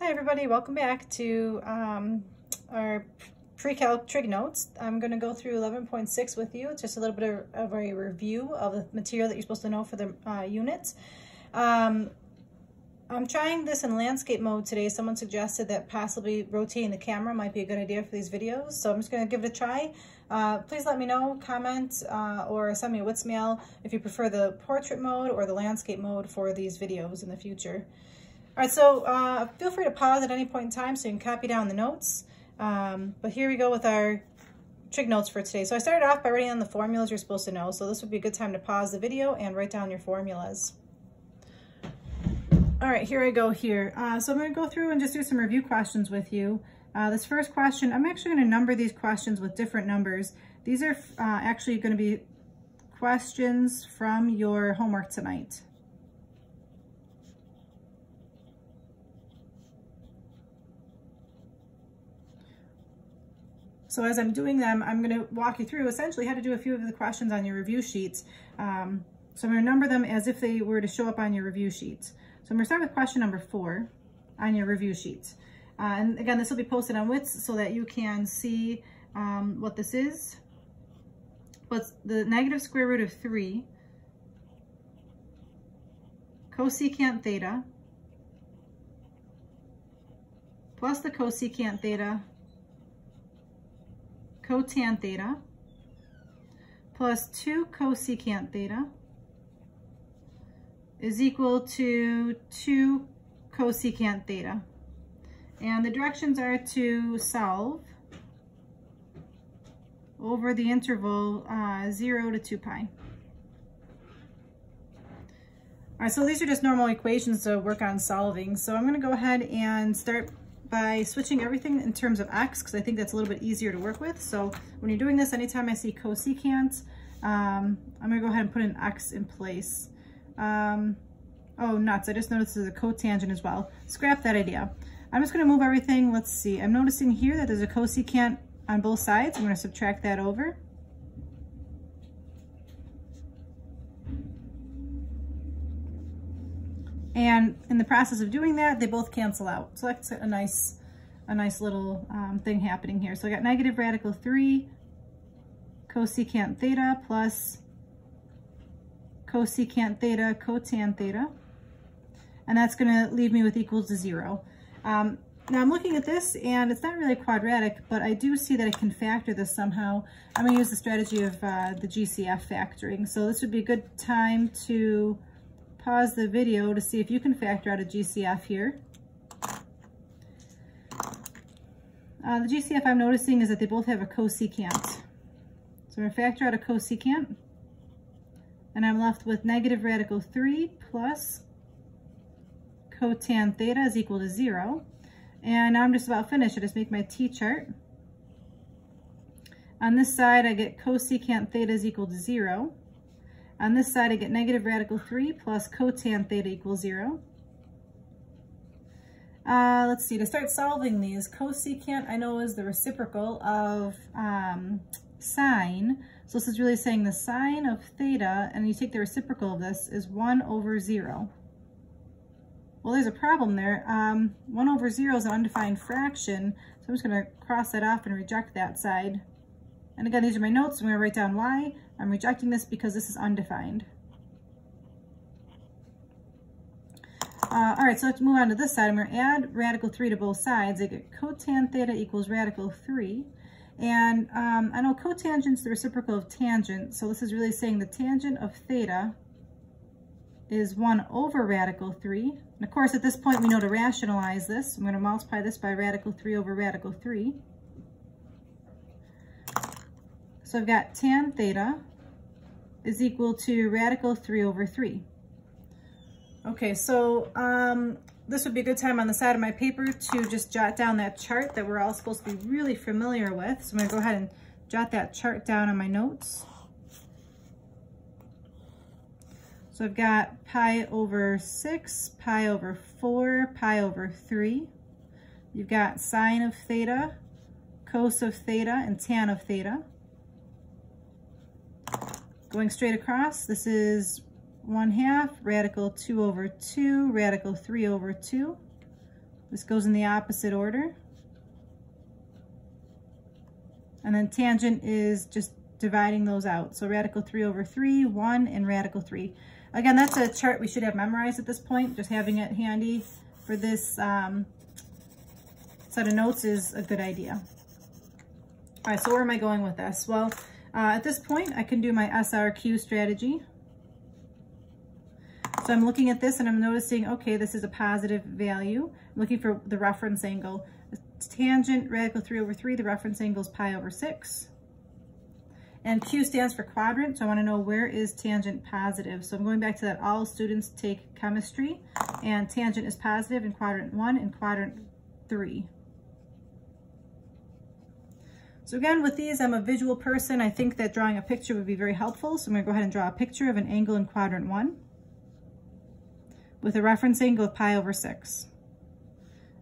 Hi everybody, welcome back to um, our pre-calc trig notes. I'm going to go through 11.6 with you. It's just a little bit of, of, a review of the material that you're supposed to know for the uh, units. Um, I'm trying this in landscape mode today. Someone suggested that possibly rotating the camera might be a good idea for these videos. So I'm just going to give it a try. Uh, please let me know, comment, uh, or send me a Wits mail if you prefer the portrait mode or the landscape mode for these videos in the future. All right, so uh, feel free to pause at any point in time so you can copy down the notes. Um, but here we go with our trig notes for today. So I started off by writing down the formulas you're supposed to know. So this would be a good time to pause the video and write down your formulas. All right, here I go here. Uh, so I'm gonna go through and just do some review questions with you. Uh, this first question, I'm actually gonna number these questions with different numbers. These are uh, actually gonna be questions from your homework tonight. So as I'm doing them, I'm going to walk you through essentially how to do a few of the questions on your review sheets. Um, so I'm to number them as if they were to show up on your review sheets. So I'm going to start with question number four on your review sheets. Uh, and again, this will be posted on WITS so that you can see um, what this is. What's the negative square root of 3 cosecant theta plus the cosecant theta cotan theta plus 2 cosecant theta is equal to 2 cosecant theta. And the directions are to solve over the interval uh, 0 to 2 pi. All right, so these are just normal equations to work on solving. So I'm going to go ahead and start by switching everything in terms of x, because I think that's a little bit easier to work with. So when you're doing this, anytime I see cosecant, um, I'm gonna go ahead and put an x in place. Um, oh, nuts, I just noticed there's a cotangent as well. Scrap that idea. I'm just gonna move everything, let's see. I'm noticing here that there's a cosecant on both sides. I'm gonna subtract that over. And in the process of doing that, they both cancel out. So that's a nice, a nice little um, thing happening here. So I got negative radical 3 cosecant theta plus cosecant theta cotan theta. And that's going to leave me with equals to 0. Um, now I'm looking at this and it's not really quadratic, but I do see that I can factor this somehow. I'm going to use the strategy of uh, the GCF factoring. So this would be a good time to pause the video to see if you can factor out a GCF here. Uh, the GCF I'm noticing is that they both have a cosecant. So I'm going to factor out a cosecant. And I'm left with negative radical 3 plus cotan theta is equal to 0. And now I'm just about finished. I just make my t-chart. On this side, I get cosecant theta is equal to 0. On this side, I get negative radical 3 plus cotan theta equals 0. Uh, let's see, to start solving these, cosecant I know is the reciprocal of um, sine. So this is really saying the sine of theta, and you take the reciprocal of this, is 1 over 0. Well, there's a problem there. Um, 1 over 0 is an undefined fraction, so I'm just going to cross that off and reject that side. And again, these are my notes. I'm going to write down why. I'm rejecting this because this is undefined. Uh, all right, so let's move on to this side. I'm going to add radical 3 to both sides. I get cotan theta equals radical 3. And um, I know cotangent is the reciprocal of tangent, so this is really saying the tangent of theta is 1 over radical 3. And of course, at this point, we know to rationalize this. I'm going to multiply this by radical 3 over radical 3. So I've got tan theta is equal to radical 3 over 3. Okay, so um, this would be a good time on the side of my paper to just jot down that chart that we're all supposed to be really familiar with. So I'm going to go ahead and jot that chart down on my notes. So I've got pi over 6, pi over 4, pi over 3. You've got sine of theta, cos of theta, and tan of theta. Going straight across, this is 1 half, radical 2 over 2, radical 3 over 2. This goes in the opposite order. And then tangent is just dividing those out. So radical 3 over 3, 1, and radical 3. Again, that's a chart we should have memorized at this point. Just having it handy for this um, set of notes is a good idea. All right, so where am I going with this? Well, uh, at this point, I can do my SRQ strategy. So I'm looking at this and I'm noticing, okay, this is a positive value. I'm looking for the reference angle. tangent, radical 3 over 3, the reference angle is pi over 6. And Q stands for quadrant, so I want to know where is tangent positive. So I'm going back to that all students take chemistry, and tangent is positive in quadrant 1 and quadrant 3. So again, with these, I'm a visual person. I think that drawing a picture would be very helpful. So I'm going to go ahead and draw a picture of an angle in quadrant 1 with a reference angle of pi over 6.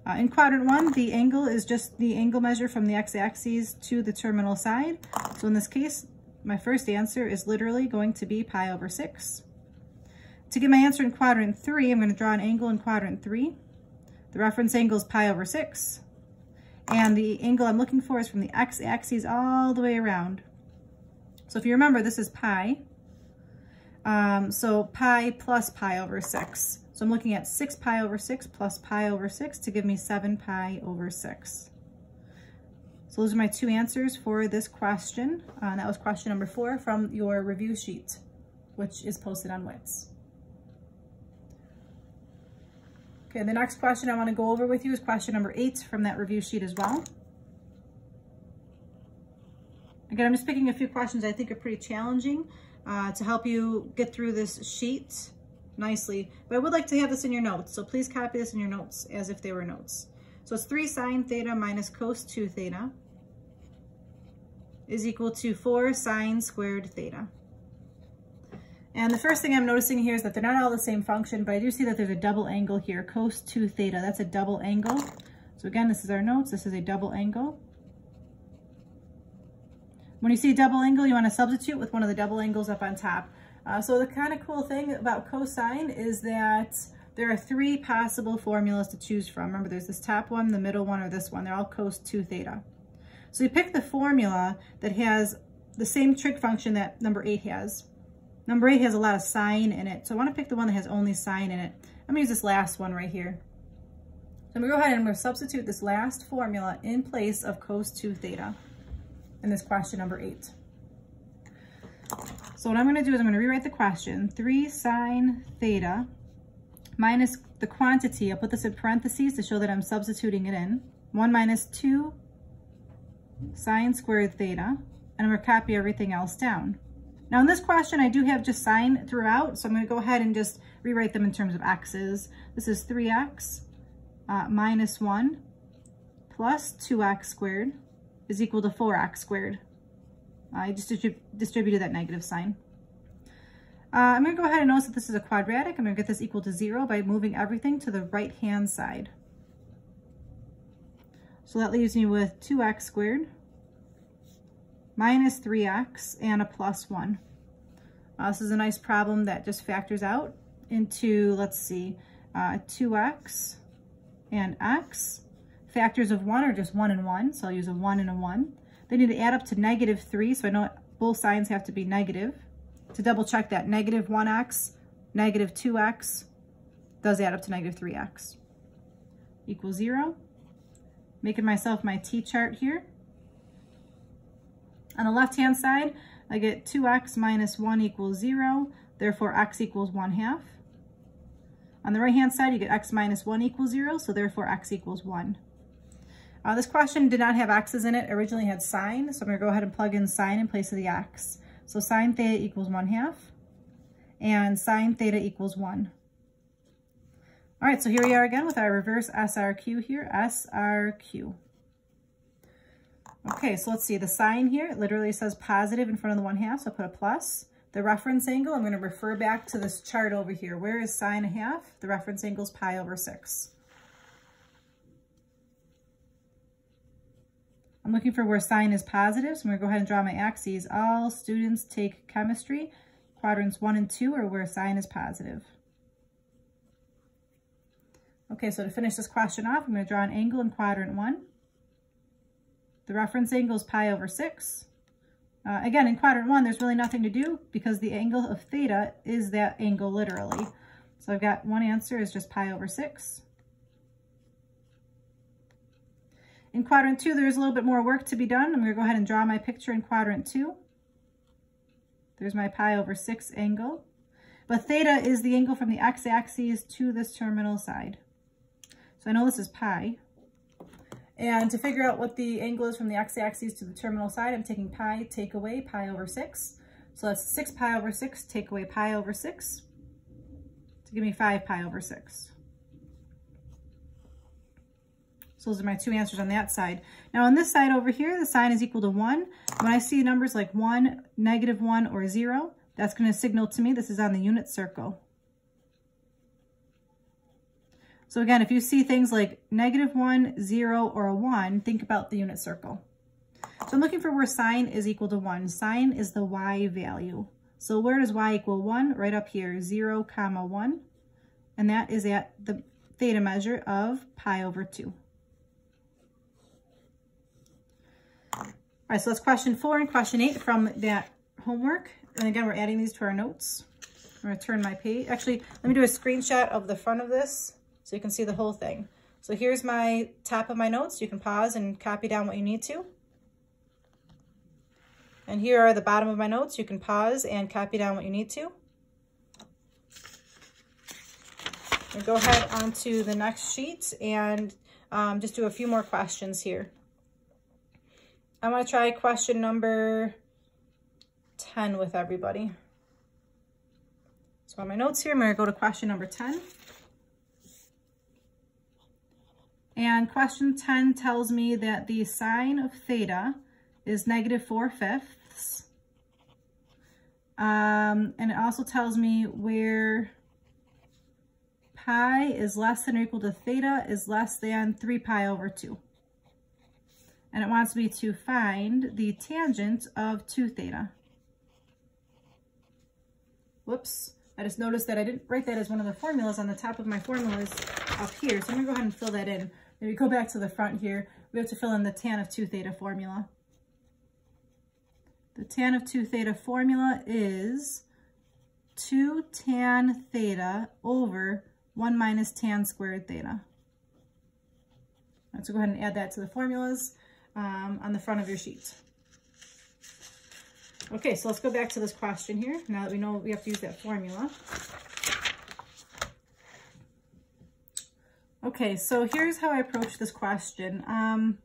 Uh, in quadrant 1, the angle is just the angle measure from the x-axis to the terminal side. So in this case, my first answer is literally going to be pi over 6. To get my answer in quadrant 3, I'm going to draw an angle in quadrant 3. The reference angle is pi over 6. And the angle I'm looking for is from the x-axis all the way around. So if you remember, this is pi. Um, so pi plus pi over 6. So I'm looking at 6 pi over 6 plus pi over 6 to give me 7 pi over 6. So those are my two answers for this question. Uh, that was question number four from your review sheet, which is posted on WITS. Okay, the next question I want to go over with you is question number eight from that review sheet as well. Again, I'm just picking a few questions I think are pretty challenging uh, to help you get through this sheet nicely. But I would like to have this in your notes, so please copy this in your notes as if they were notes. So it's 3 sine theta minus cos 2 theta is equal to 4 sine squared theta. And the first thing I'm noticing here is that they're not all the same function, but I do see that there's a double angle here, cos 2 theta. That's a double angle. So again, this is our notes. This is a double angle. When you see a double angle, you want to substitute with one of the double angles up on top. Uh, so the kind of cool thing about cosine is that there are three possible formulas to choose from. Remember, there's this top one, the middle one, or this one. They're all cos 2 theta. So you pick the formula that has the same trig function that number 8 has. Number 8 has a lot of sine in it, so I want to pick the one that has only sine in it. I'm going to use this last one right here. So I'm going to go ahead and I'm going to substitute this last formula in place of cos 2 theta in this question number 8. So what I'm going to do is I'm going to rewrite the question. 3 sine theta minus the quantity. I'll put this in parentheses to show that I'm substituting it in. 1 minus 2 sine squared theta. And I'm going to copy everything else down. Now in this question, I do have just sine throughout. So I'm going to go ahead and just rewrite them in terms of x's. This is 3x uh, minus 1 plus 2x squared is equal to 4x squared. I just distributed that negative sign. Uh, I'm going to go ahead and notice that this is a quadratic. I'm going to get this equal to 0 by moving everything to the right-hand side. So that leaves me with 2x squared minus 3x and a plus 1. Uh, this is a nice problem that just factors out into, let's see, uh, 2x and x. Factors of 1 are just 1 and 1, so I'll use a 1 and a 1. They need to add up to negative 3, so I know both signs have to be negative. To double check that, negative 1x, negative 2x does add up to negative 3x. Equals 0. Making myself my t-chart here. On the left-hand side, I get 2x minus 1 equals 0, therefore x equals 1 half. On the right-hand side, you get x minus 1 equals 0, so therefore x equals 1. Uh, this question did not have x's in it, originally had sine, so I'm going to go ahead and plug in sine in place of the x. So sine theta equals 1 half, and sine theta equals 1. All right, so here we are again with our reverse SRQ here, SRQ. Okay, so let's see, the sign here, it literally says positive in front of the 1 half, so I'll put a plus. The reference angle, I'm going to refer back to this chart over here. Where is sine a half? The reference angle is pi over 6. I'm looking for where sine is positive, so I'm going to go ahead and draw my axes. All students take chemistry. Quadrants 1 and 2 are where sine is positive. Okay, so to finish this question off, I'm going to draw an angle in quadrant 1. The reference angle is pi over 6. Uh, again, in quadrant 1, there's really nothing to do because the angle of theta is that angle literally. So I've got one answer is just pi over 6. In quadrant 2, there's a little bit more work to be done. I'm going to go ahead and draw my picture in quadrant 2. There's my pi over 6 angle. But theta is the angle from the x-axis to this terminal side. So I know this is pi. And to figure out what the angle is from the x-axis to the terminal side, I'm taking pi, take away pi over 6. So that's 6 pi over 6, take away pi over 6, to give me 5 pi over 6. So those are my two answers on that side. Now on this side over here, the sign is equal to 1. When I see numbers like 1, negative 1, or 0, that's going to signal to me this is on the unit circle. So again, if you see things like negative 1, 0, or a 1, think about the unit circle. So I'm looking for where sine is equal to 1. Sine is the y value. So where does y equal 1? Right up here, 0, comma 1. And that is at the theta measure of pi over 2. All right, so that's question 4 and question 8 from that homework. And again, we're adding these to our notes. I'm to turn my page. Actually, let me do a screenshot of the front of this so you can see the whole thing. So here's my top of my notes. You can pause and copy down what you need to. And here are the bottom of my notes. You can pause and copy down what you need to. And go ahead onto the next sheet and um, just do a few more questions here. I want to try question number 10 with everybody. So on my notes here, I'm going to go to question number 10. And question 10 tells me that the sine of theta is negative 4 fifths. Um, and it also tells me where pi is less than or equal to theta is less than 3 pi over 2. And it wants me to find the tangent of 2 theta. Whoops. I just noticed that I didn't write that as one of the formulas on the top of my formulas up here. So I'm going to go ahead and fill that in. If we go back to the front here, we have to fill in the tan of 2 theta formula. The tan of 2 theta formula is 2 tan theta over 1 minus tan squared theta. So go ahead and add that to the formulas um, on the front of your sheet. Okay, so let's go back to this question here, now that we know we have to use that formula. Okay, so here's how I approach this question. Um,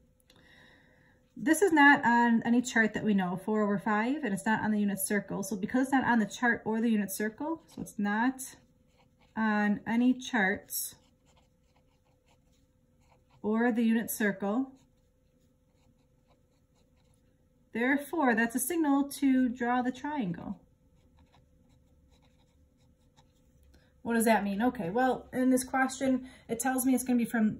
this is not on any chart that we know, 4 over 5, and it's not on the unit circle. So because it's not on the chart or the unit circle, so it's not on any charts or the unit circle, therefore that's a signal to draw the triangle. What does that mean? Okay, well, in this question, it tells me it's going to be from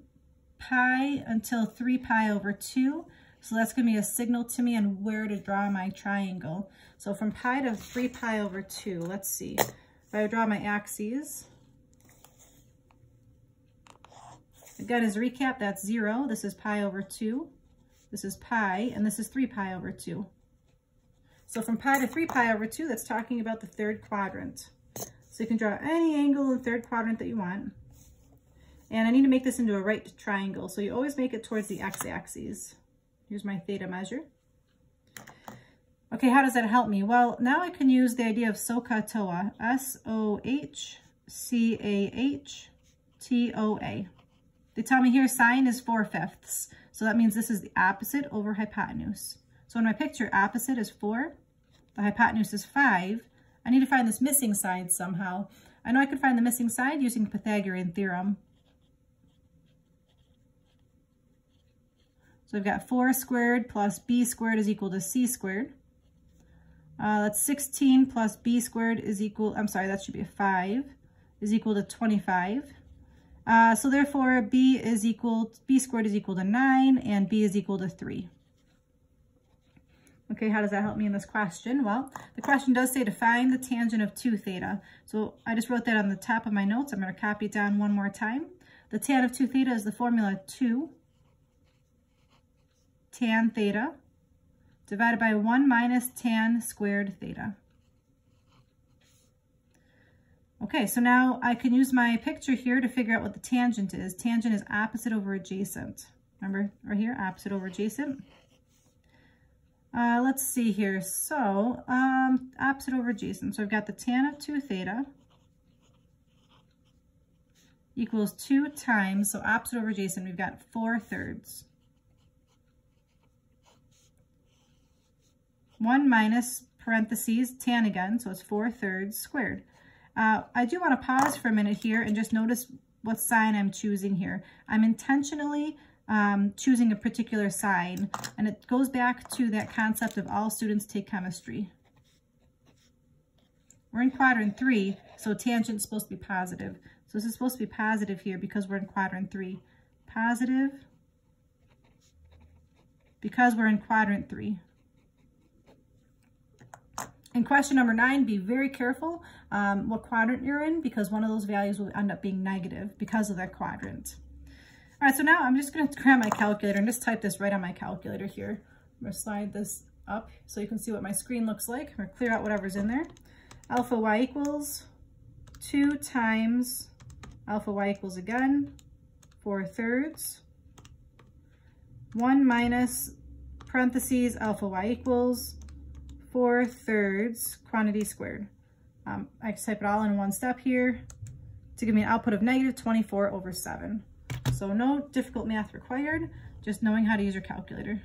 pi until 3 pi over 2. So that's going to be a signal to me on where to draw my triangle. So from pi to 3 pi over 2, let's see. If I draw my axes, again, as recap, that's 0. This is pi over 2. This is pi, and this is 3 pi over 2. So from pi to 3 pi over 2, that's talking about the third quadrant. So you can draw any angle in the third quadrant that you want. And I need to make this into a right triangle. So you always make it towards the x-axis. Here's my theta measure. Okay, how does that help me? Well, now I can use the idea of SOHCAHTOA, S-O-H-C-A-H-T-O-A. They tell me here sine is 4 fifths. So that means this is the opposite over hypotenuse. So in my picture, opposite is 4, the hypotenuse is 5, I need to find this missing side somehow. I know I could find the missing side using the Pythagorean theorem. So I've got 4 squared plus b squared is equal to c squared. Uh, that's 16 plus b squared is equal, I'm sorry, that should be a 5, is equal to 25. Uh, so therefore, b is equal, b squared is equal to 9, and b is equal to 3. Okay, how does that help me in this question? Well, the question does say to find the tangent of 2 theta. So I just wrote that on the top of my notes. I'm going to copy it down one more time. The tan of 2 theta is the formula 2 tan theta divided by 1 minus tan squared theta. Okay, so now I can use my picture here to figure out what the tangent is. Tangent is opposite over adjacent. Remember, right here, opposite over adjacent. Uh, let's see here. So, um, opposite over adjacent. So I've got the tan of 2 theta equals 2 times, so opposite over adjacent, we've got 4 thirds. 1 minus parentheses, tan again, so it's 4 thirds squared. Uh, I do want to pause for a minute here and just notice what sign I'm choosing here. I'm intentionally um, choosing a particular sign, and it goes back to that concept of all students take chemistry. We're in quadrant three, so tangent's supposed to be positive. So this is supposed to be positive here because we're in quadrant three. Positive because we're in quadrant three. In question number nine, be very careful um, what quadrant you're in because one of those values will end up being negative because of that quadrant. All right, so now I'm just going to grab my calculator and just type this right on my calculator here. I'm to slide this up so you can see what my screen looks like. I'm to clear out whatever's in there. Alpha y equals 2 times alpha y equals again 4 thirds 1 minus parentheses alpha y equals 4 thirds quantity squared. Um, I just type it all in one step here to give me an output of negative 24 over 7. So no difficult math required, just knowing how to use your calculator.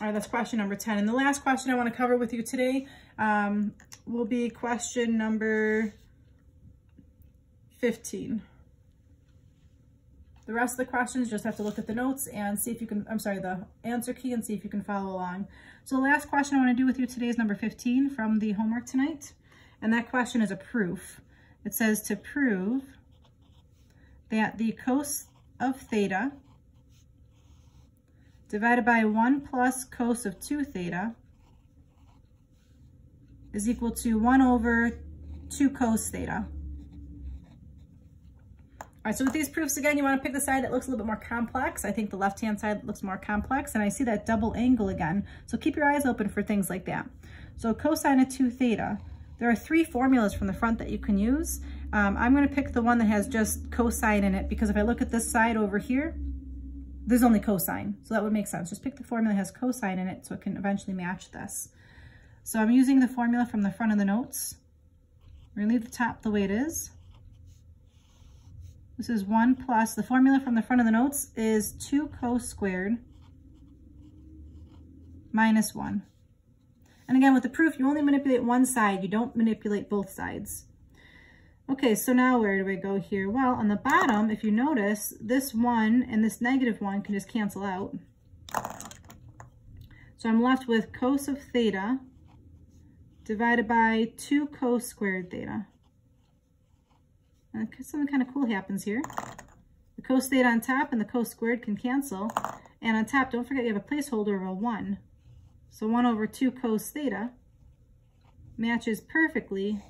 All right, that's question number 10. And the last question I want to cover with you today um, will be question number 15. The rest of the questions, just have to look at the notes and see if you can, I'm sorry, the answer key and see if you can follow along. So the last question I want to do with you today is number 15 from the homework tonight. And that question is a proof. It says to prove that the cos of theta divided by 1 plus cos of 2 theta is equal to 1 over 2 cos theta. All right, so with these proofs, again, you want to pick the side that looks a little bit more complex. I think the left-hand side looks more complex, and I see that double angle again. So keep your eyes open for things like that. So cosine of 2 theta. There are three formulas from the front that you can use. Um, I'm going to pick the one that has just cosine in it, because if I look at this side over here, there's only cosine, so that would make sense. Just pick the formula that has cosine in it so it can eventually match this. So I'm using the formula from the front of the notes. We're to leave the top the way it is. This is 1 plus, the formula from the front of the notes is 2 cos squared minus 1. And again, with the proof, you only manipulate one side. You don't manipulate both sides. Okay, so now where do I go here? Well, on the bottom, if you notice, this 1 and this negative 1 can just cancel out. So I'm left with cos of theta divided by 2 cos squared theta. Uh, and something kind of cool happens here. The cos theta on top and the cos squared can cancel. And on top, don't forget you have a placeholder of a 1. So 1 over 2 cos theta matches perfectly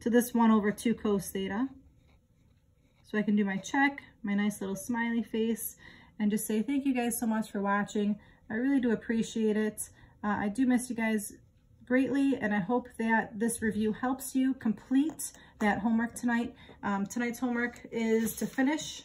to this 1 over 2 cos theta. So I can do my check, my nice little smiley face, and just say thank you guys so much for watching. I really do appreciate it. Uh, I do miss you guys greatly, and I hope that this review helps you complete that homework tonight. Um, tonight's homework is to finish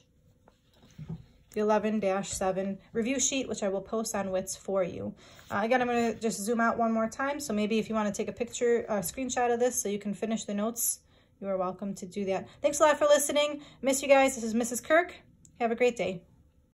the 11-7 review sheet, which I will post on WITS for you. Uh, again, I'm going to just zoom out one more time, so maybe if you want to take a picture, a screenshot of this so you can finish the notes, you are welcome to do that. Thanks a lot for listening. Miss you guys. This is Mrs. Kirk. Have a great day.